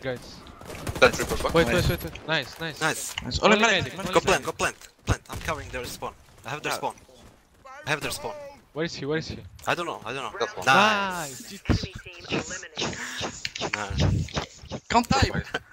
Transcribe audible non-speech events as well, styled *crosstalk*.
clear, guys. That triple back. Wait, Nice. wait, wait, wait. Nice, nice. Nice. Nice. Only Only medic. medic. Go only plant, go plant. Plant. I'm covering their spawn. I have their spawn. I have their spawn. Where is he? Where is he? I don't know, I don't know. Nice. Nice. Come Can't. *laughs*